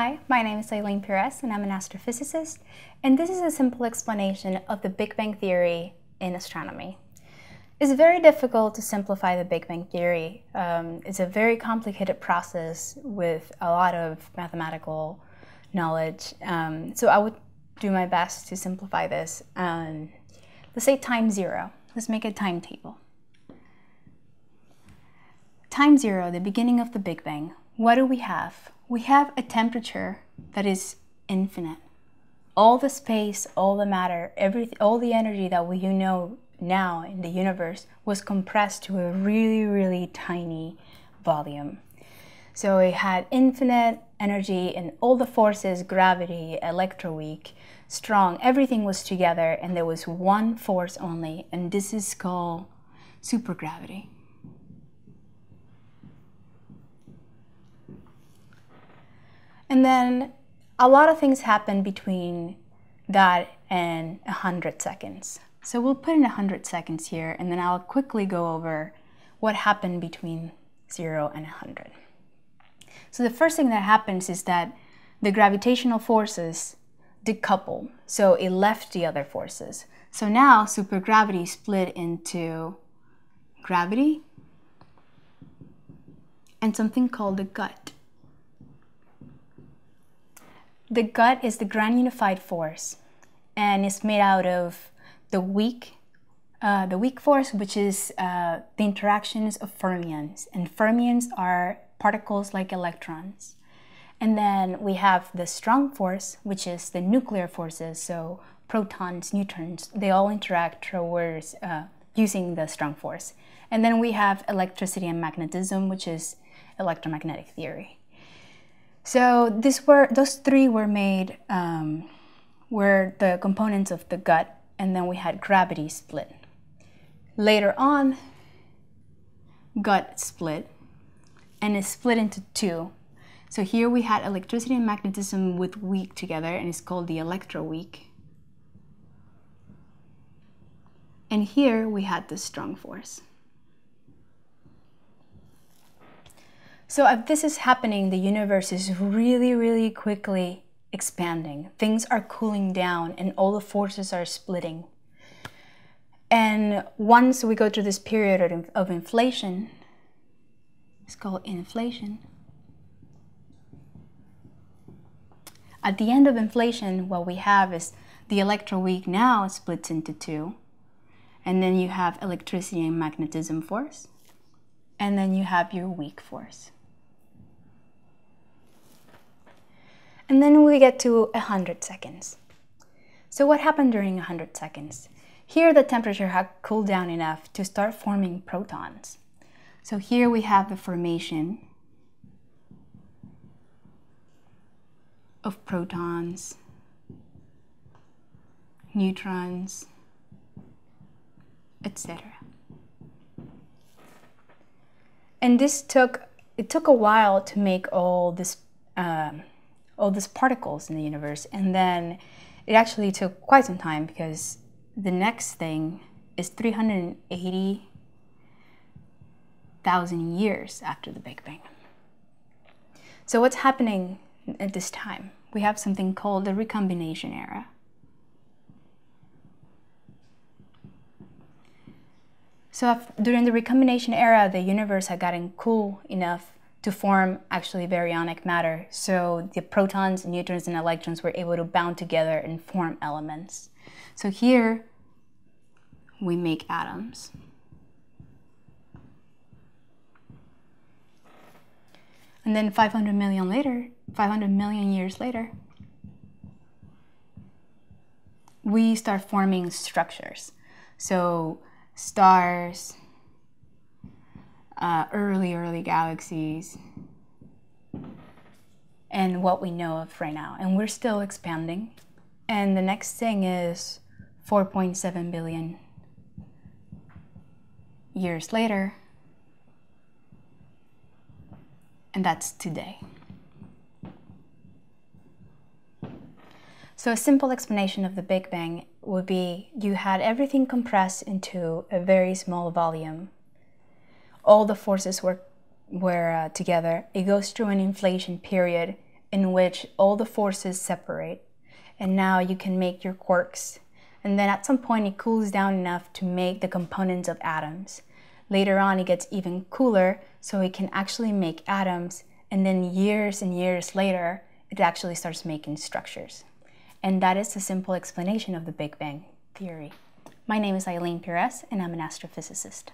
Hi, my name is Eylene Pirez and I'm an astrophysicist, and this is a simple explanation of the Big Bang Theory in astronomy. It's very difficult to simplify the Big Bang Theory. Um, it's a very complicated process with a lot of mathematical knowledge, um, so I would do my best to simplify this. Um, let's say time zero. Let's make a timetable. Time zero, the beginning of the Big Bang. What do we have? we have a temperature that is infinite. All the space, all the matter, every, all the energy that we know now in the universe was compressed to a really, really tiny volume. So it had infinite energy and all the forces, gravity, electroweak, strong, everything was together and there was one force only, and this is called supergravity. And then a lot of things happen between that and 100 seconds. So we'll put in 100 seconds here, and then I'll quickly go over what happened between 0 and 100. So the first thing that happens is that the gravitational forces decouple, so it left the other forces. So now supergravity split into gravity and something called the gut. The gut is the grand unified force and it's made out of the weak uh, the weak force, which is uh, the interactions of fermions. And fermions are particles like electrons. And then we have the strong force, which is the nuclear forces. So protons, neutrons, they all interact towards uh, using the strong force. And then we have electricity and magnetism, which is electromagnetic theory. So these were those three were made um, were the components of the gut, and then we had gravity split. Later on, gut split, and it split into two. So here we had electricity and magnetism with weak together, and it's called the electroweak. And here we had the strong force. So if this is happening, the universe is really, really quickly expanding. Things are cooling down and all the forces are splitting. And once we go through this period of inflation, it's called inflation. At the end of inflation, what we have is the electroweak now splits into two. And then you have electricity and magnetism force. And then you have your weak force. And then we get to 100 seconds. So what happened during 100 seconds? Here the temperature had cooled down enough to start forming protons. So here we have the formation of protons, neutrons, etc. And this took, it took a while to make all this um, all these particles in the universe. And then it actually took quite some time because the next thing is 380,000 years after the Big Bang. So what's happening at this time? We have something called the recombination era. So during the recombination era, the universe had gotten cool enough to form actually baryonic matter. So the protons, neutrons, and electrons were able to bound together and form elements. So here we make atoms. And then 500 million later, 500 million years later, we start forming structures. So stars, uh, early, early galaxies and what we know of right now. And we're still expanding. And the next thing is 4.7 billion years later. And that's today. So a simple explanation of the Big Bang would be you had everything compressed into a very small volume all the forces were, were uh, together. It goes through an inflation period in which all the forces separate, and now you can make your quarks. And then at some point, it cools down enough to make the components of atoms. Later on, it gets even cooler, so it can actually make atoms. And then years and years later, it actually starts making structures. And that is a simple explanation of the Big Bang theory. My name is Eylene Pirez, and I'm an astrophysicist.